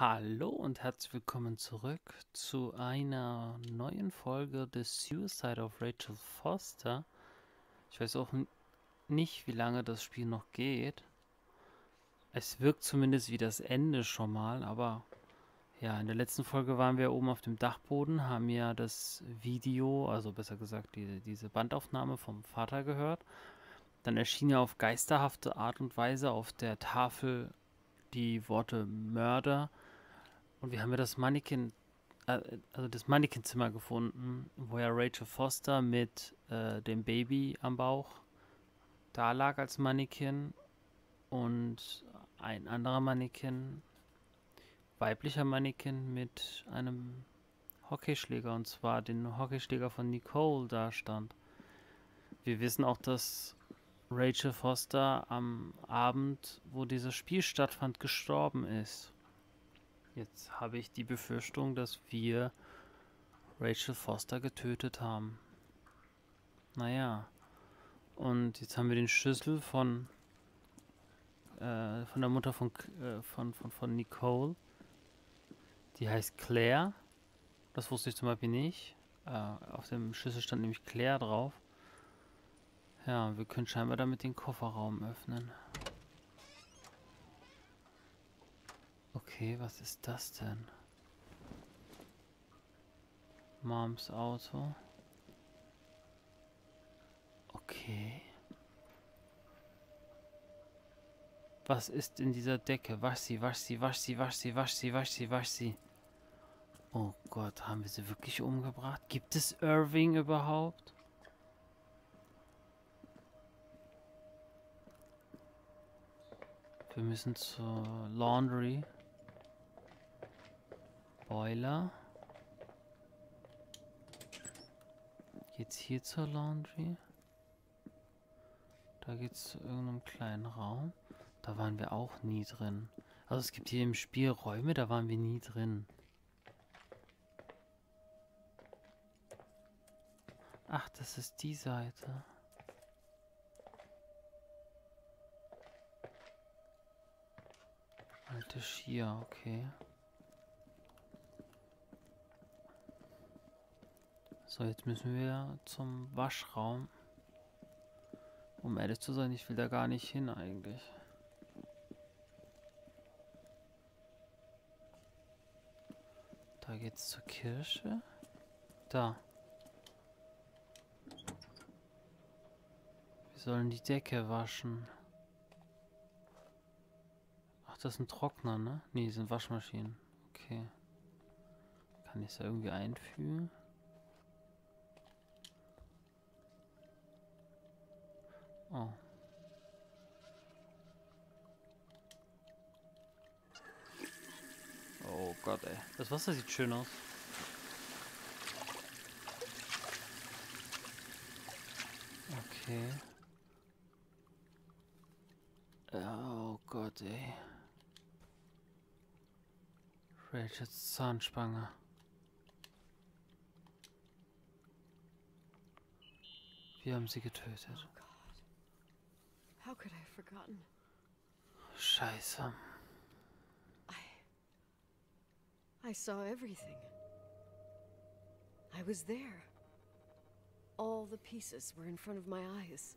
Hallo und herzlich willkommen zurück zu einer neuen Folge des Suicide of Rachel Foster. Ich weiß auch nicht, wie lange das Spiel noch geht. Es wirkt zumindest wie das Ende schon mal, aber ja, in der letzten Folge waren wir oben auf dem Dachboden, haben ja das Video, also besser gesagt die, diese Bandaufnahme vom Vater gehört. Dann erschien ja auf geisterhafte Art und Weise auf der Tafel die Worte Mörder. Und wir haben ja das Mannequin, äh, also das Mannequinzimmer gefunden, wo ja Rachel Foster mit äh, dem Baby am Bauch da lag als Mannequin und ein anderer Mannequin, weiblicher Mannequin mit einem Hockeyschläger und zwar den Hockeyschläger von Nicole da stand. Wir wissen auch, dass Rachel Foster am Abend, wo dieses Spiel stattfand, gestorben ist. Jetzt habe ich die Befürchtung, dass wir Rachel Foster getötet haben. Naja. Und jetzt haben wir den Schlüssel von, äh, von der Mutter von, äh, von, von, von Nicole. Die heißt Claire. Das wusste ich zum Beispiel nicht. Äh, auf dem Schlüssel stand nämlich Claire drauf. Ja, wir können scheinbar damit den Kofferraum öffnen. Okay, was ist das denn? Moms Auto. Okay. Was ist in dieser Decke? Wasch sie, wasch sie, wasch sie, wasch sie, wasch sie, wasch sie, wasch sie. Oh Gott, haben wir sie wirklich umgebracht? Gibt es Irving überhaupt? Wir müssen zur Laundry. Boiler. Geht's hier zur Laundry? Da geht's zu irgendeinem kleinen Raum. Da waren wir auch nie drin. Also es gibt hier im Spiel Räume, da waren wir nie drin. Ach, das ist die Seite. Alte Skier, okay. So, jetzt müssen wir zum Waschraum. Um ehrlich zu sein, ich will da gar nicht hin eigentlich. Da geht's zur Kirche. Da. Wir sollen die Decke waschen das ist ein Trockner, ne? Ne, sind Waschmaschinen. Okay. Kann ich es irgendwie einfügen? Oh. Oh Gott, ey. Das Wasser sieht schön aus. Okay. Oh Gott, ey. Rachels Zahnspange. Wir haben sie getötet. Oh could I have forgotten? Scheiße. I I saw everything. I was there. All the pieces were in front of my eyes.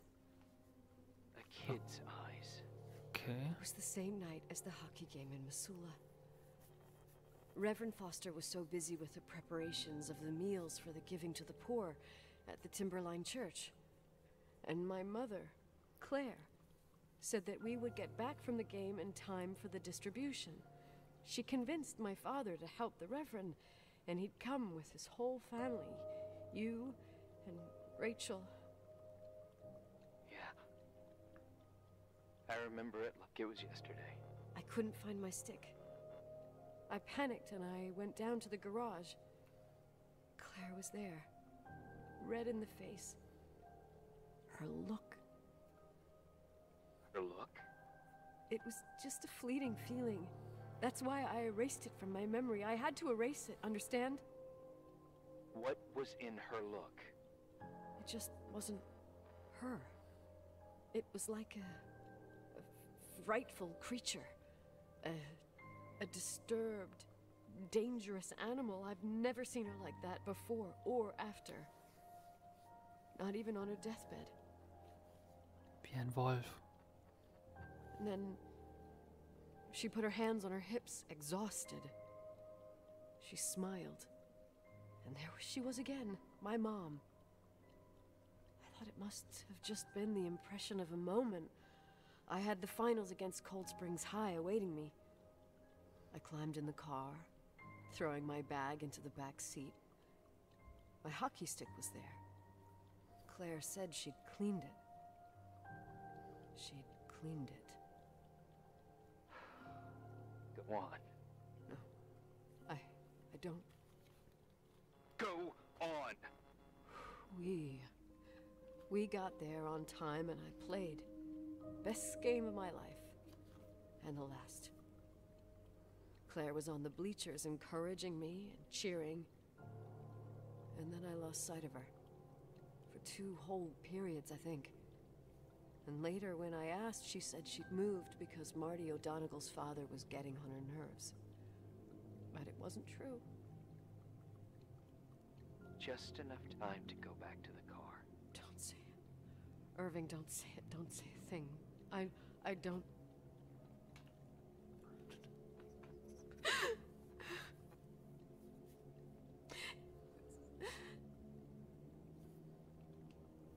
A kid's eyes. Okay. It was the same night as the hockey game in Missoula. Reverend Foster was so busy with the preparations of the meals for the giving to the poor at the Timberline Church. And my mother, Claire, said that we would get back from the game in time for the distribution. She convinced my father to help the Reverend, and he'd come with his whole family. You and Rachel. Yeah. I remember it like it was yesterday. I couldn't find my stick. I panicked and I went down to the garage. Claire was there, red in the face. Her look. Her look? It was just a fleeting feeling. That's why I erased it from my memory. I had to erase it, understand? What was in her look? It just wasn't her. It was like a, a frightful creature. A A disturbed, dangerous animal. I've never seen her like that before or after. Not even on her deathbed. Wie ein Wolf. And then she put her hands on her hips, exhausted. She smiled. And there she was again, my mom. I thought it must have just been the impression of a moment. I had the finals against Cold Springs High awaiting me. I climbed in the car, throwing my bag into the back seat. My hockey stick was there. Claire said she'd cleaned it. She'd cleaned it. Go on. I. I don't. Go on! We. We got there on time and I played. Best game of my life. And the last. Claire was on the bleachers encouraging me and cheering. And then I lost sight of her. For two whole periods, I think. And later, when I asked, she said she'd moved because Marty O'Donegal's father was getting on her nerves. But it wasn't true. Just enough time to go back to the car. Don't say it. Irving, don't say it. Don't say a thing. I I don't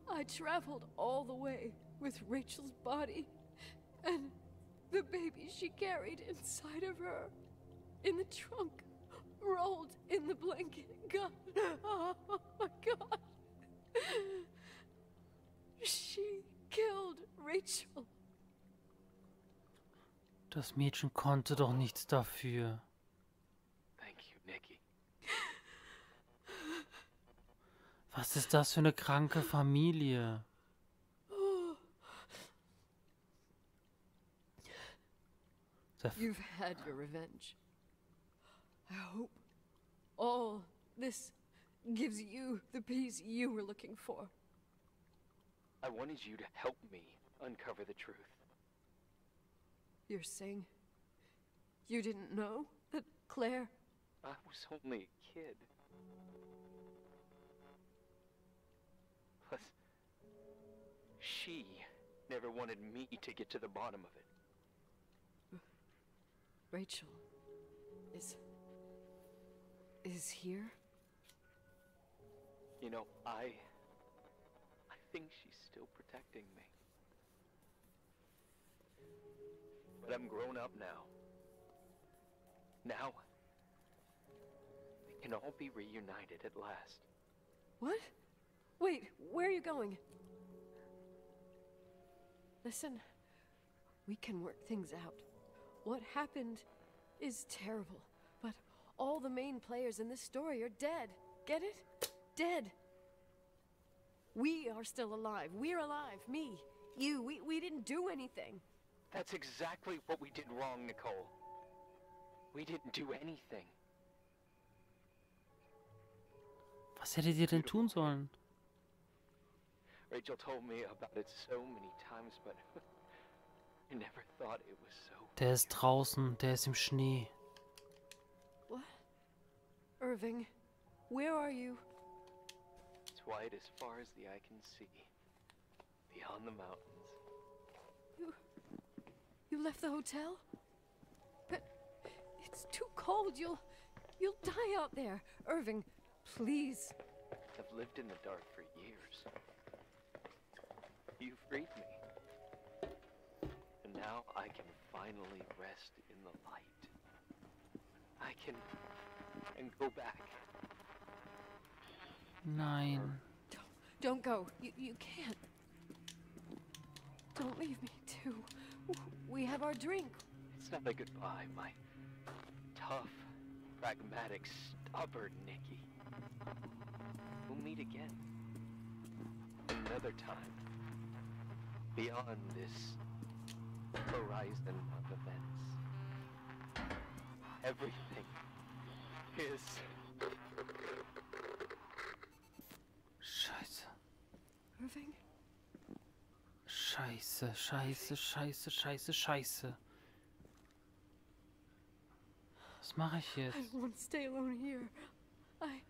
I traveled all the way with Rachel's body and the baby she carried inside of her in the trunk, rolled in the blanket. God, oh my God. She killed Rachel. Das Mädchen konnte doch nichts dafür. Thank you, Nikki. Was ist das für eine kranke Familie? Der F- You've had your revenge. I hope all this gives you the peace you were looking for. I wanted you to help me uncover the truth. You're saying you didn't know that Claire. I was only a kid. Plus, she never wanted me to get to the bottom of it. Rachel is. is here? You know, I. I think she's still protecting me. But I'm grown up now. Now, we can all be reunited at last. What? Wait, where are you going? Listen, we can work things out. What happened is terrible, but all the main players in this story are dead. Get it? Dead. We are still alive. We're alive. Me, you, we, we didn't do anything. That's exactly what we did wrong, Nicole. We didn't do anything. Was hättet ihr denn tun sollen? Rachel told me about it so many times, but I never thought it was so. Der ist draußen, der ist im Schnee. What? Irving, where are you? It's white as far as the eye can see. Beyond the mountains. You left the hotel? But it's too cold. You'll you'll die out there. Irving, please. I've lived in the dark for years. You freed me. And now I can finally rest in the light. I can and go back. Nine. Don't don't go. You you can't. Don't leave me too. We have our drink. It's not a goodbye, my tough, pragmatic, stubborn Nikki. We'll meet again. Another time. Beyond this horizon of events. Everything is Scheiße. Irving, Scheiße, scheiße, scheiße, scheiße, scheiße. mache ich jetzt? I won't stay alone here. I.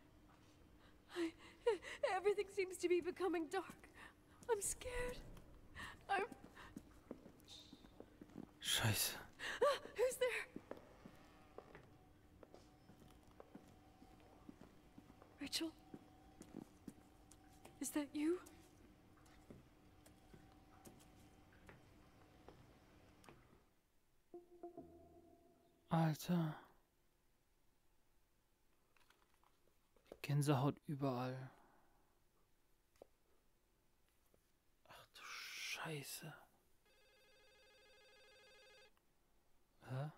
I. Everything seems to be becoming dark. I'm scared. Scheiße. Who's there? Rachel? Is that you? Alter. Gänsehaut überall. Ach du Scheiße. Hä?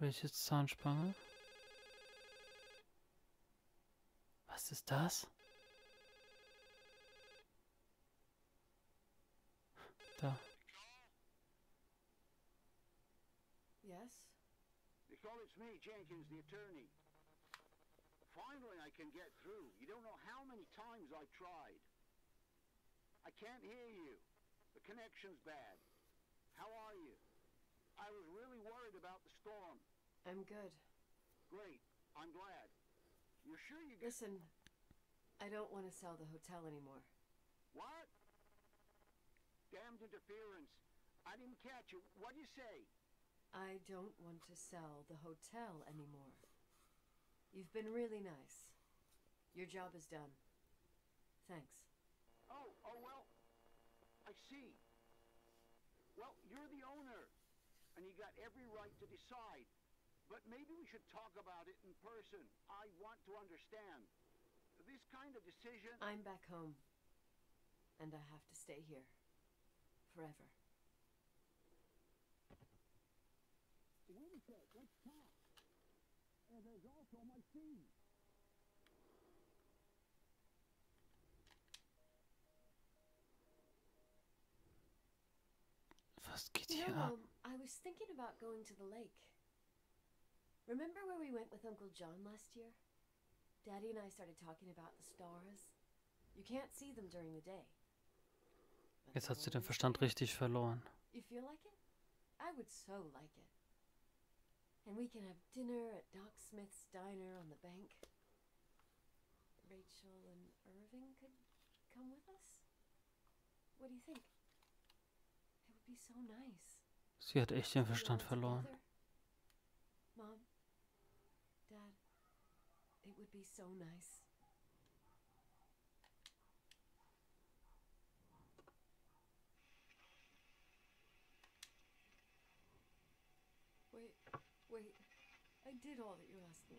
Welche Zahnspange? Was ist das? Da. Yes? Nicole, it's me, Jenkins, the attorney. Finally, I can get through. You don't know how many times I've tried. I can't hear you. Connection's bad. How are you? I was really worried about the storm. I'm good. Great. I'm glad. You're sure you. Listen, I don't want to sell the hotel anymore. What? Damned interference. I didn't catch you. What do you say? I don't want to sell the hotel anymore. You've been really nice. Your job is done. Thanks. Oh, oh, well, I see. Well, you're the owner, and you got every right to decide. But maybe we should talk about it in person. I want to understand. This kind of decision... I'm back home. And I have to stay here. Forever. Wait a sec, let's talk. And there's also my fee. You hier know. Mom, um, I was thinking about going to the lake. Remember where we went with Uncle John last year? Daddy and I started talking about the stars. You can't see them during the day. Jetzt hat sie den Verstand richtig verloren. You feel like it? I would so like it. And we can have dinner at Doc Smith's diner on the bank. Rachel and Irving could come with us? What do you think? Sie hat echt den Verstand verloren. Mom, Dad, it would be so nice. Wait, wait. I did all that you asked me.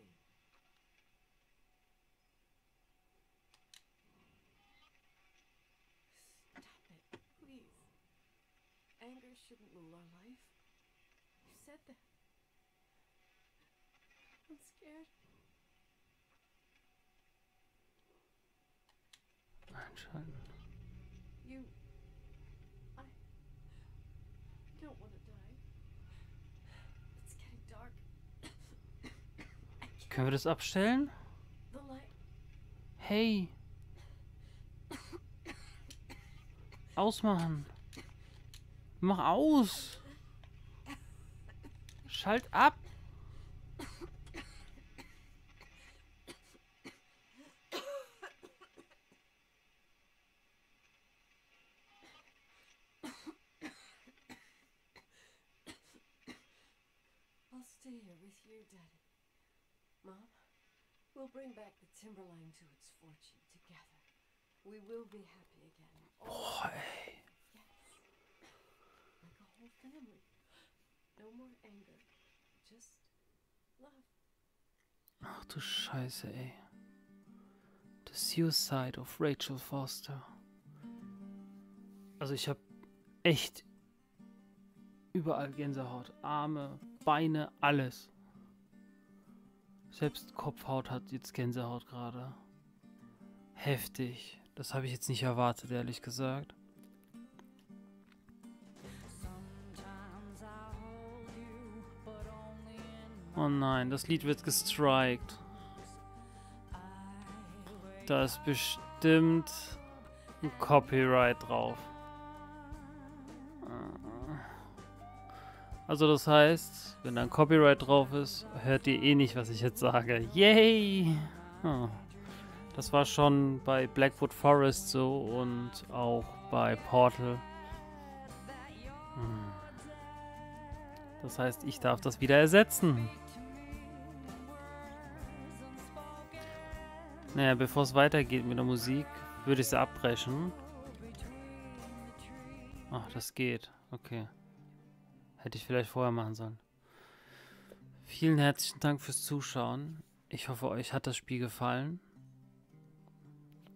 Stop it, please. Anger shouldn't rule our life. You said that. I'm scared. Einschalten. You. I. don't want to die. It's getting dark. Können wir das abstellen? Hey! Ausmachen! Mach aus! Schalt ab! I'll stay here with you, Daddy. Mom, we'll bring back the Timberline to its fortune together. We will be happy again. All family. No more anger. Just love. Ach du Scheiße, ey. The Suicide of Rachel Foster. Also ich habe echt überall Gänsehaut. Arme, Beine, alles. Selbst Kopfhaut hat jetzt Gänsehaut gerade. Heftig. Das habe ich jetzt nicht erwartet, ehrlich gesagt. Oh nein, das Lied wird gestrikt. Da ist bestimmt ein Copyright drauf. Also das heißt, wenn da ein Copyright drauf ist, hört ihr eh nicht, was ich jetzt sage. Yay! Oh. Das war schon bei Blackwood Forest so und auch bei Portal. Hm. Das heißt, ich darf das wieder ersetzen. Naja, bevor es weitergeht mit der Musik, würde ich sie abbrechen. Ach, das geht. Okay. Hätte ich vielleicht vorher machen sollen. Vielen herzlichen Dank fürs Zuschauen. Ich hoffe, euch hat das Spiel gefallen.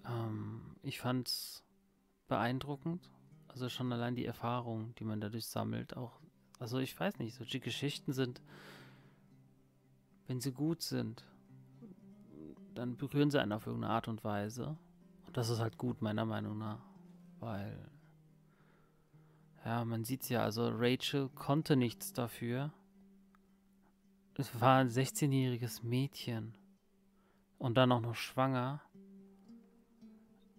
Ähm, ich fand es beeindruckend. Also schon allein die Erfahrung, die man dadurch sammelt. Auch, also ich weiß nicht, solche Geschichten sind, wenn sie gut sind, dann berühren sie einen auf irgendeine Art und Weise. Und das ist halt gut, meiner Meinung nach. Weil, ja, man sieht es ja, also Rachel konnte nichts dafür. Es war ein 16-jähriges Mädchen. Und dann auch noch schwanger.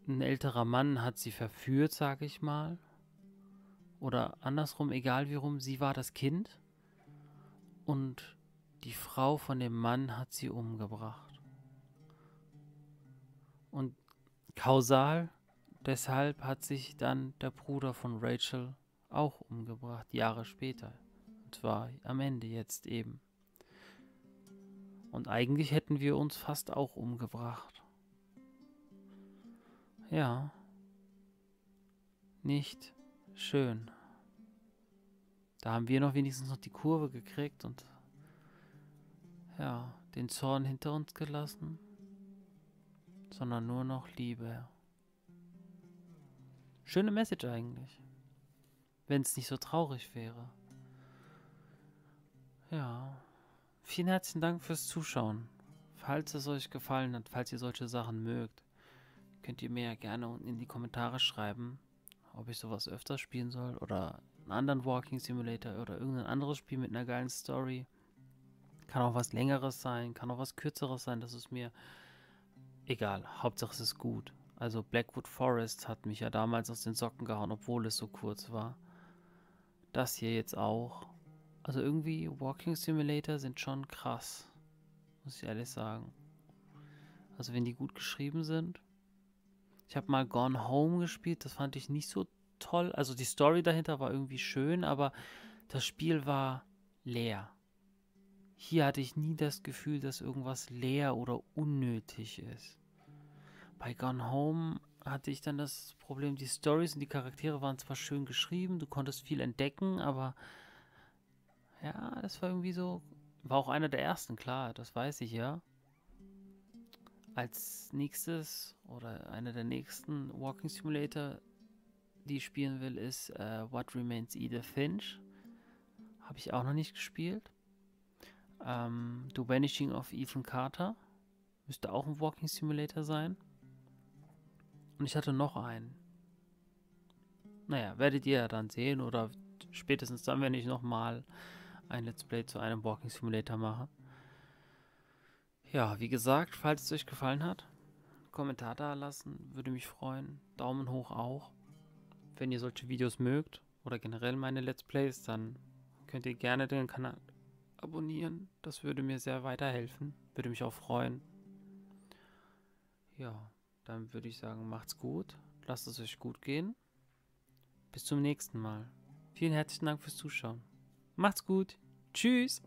Ein älterer Mann hat sie verführt, sag ich mal. Oder andersrum, egal wie rum, sie war das Kind. Und die Frau von dem Mann hat sie umgebracht. Und kausal deshalb hat sich dann der Bruder von Rachel auch umgebracht, Jahre später. Und zwar am Ende jetzt eben. Und eigentlich hätten wir uns fast auch umgebracht. Ja. Nicht schön. Da haben wir noch wenigstens noch die Kurve gekriegt und ja, den Zorn hinter uns gelassen sondern nur noch Liebe. Schöne Message eigentlich. Wenn es nicht so traurig wäre. Ja. Vielen herzlichen Dank fürs Zuschauen. Falls es euch gefallen hat, falls ihr solche Sachen mögt, könnt ihr mir ja gerne unten in die Kommentare schreiben, ob ich sowas öfter spielen soll oder einen anderen Walking Simulator oder irgendein anderes Spiel mit einer geilen Story. Kann auch was längeres sein, kann auch was kürzeres sein, das ist mir Egal, Hauptsache es ist gut. Also Blackwood Forest hat mich ja damals aus den Socken gehauen, obwohl es so kurz war. Das hier jetzt auch. Also irgendwie Walking Simulator sind schon krass. Muss ich ehrlich sagen. Also wenn die gut geschrieben sind. Ich habe mal Gone Home gespielt, das fand ich nicht so toll. Also die Story dahinter war irgendwie schön, aber das Spiel war leer. Hier hatte ich nie das Gefühl, dass irgendwas leer oder unnötig ist. Bei Gone Home hatte ich dann das Problem, die Stories und die Charaktere waren zwar schön geschrieben, du konntest viel entdecken, aber ja, das war irgendwie so, war auch einer der ersten, klar, das weiß ich ja. Als nächstes oder einer der nächsten Walking Simulator, die ich spielen will, ist uh, What Remains Edith Finch. Habe ich auch noch nicht gespielt. Ähm, The Vanishing of Ethan Carter. Müsste auch ein Walking Simulator sein. Und ich hatte noch einen. Naja, werdet ihr ja dann sehen oder spätestens dann, wenn ich nochmal ein Let's Play zu einem Walking Simulator mache. Ja, wie gesagt, falls es euch gefallen hat, Kommentar da lassen, würde mich freuen. Daumen hoch auch. Wenn ihr solche Videos mögt oder generell meine Let's Plays, dann könnt ihr gerne den Kanal abonnieren. Das würde mir sehr weiterhelfen. Würde mich auch freuen. Ja, dann würde ich sagen, macht's gut. Lasst es euch gut gehen. Bis zum nächsten Mal. Vielen herzlichen Dank fürs Zuschauen. Macht's gut. Tschüss.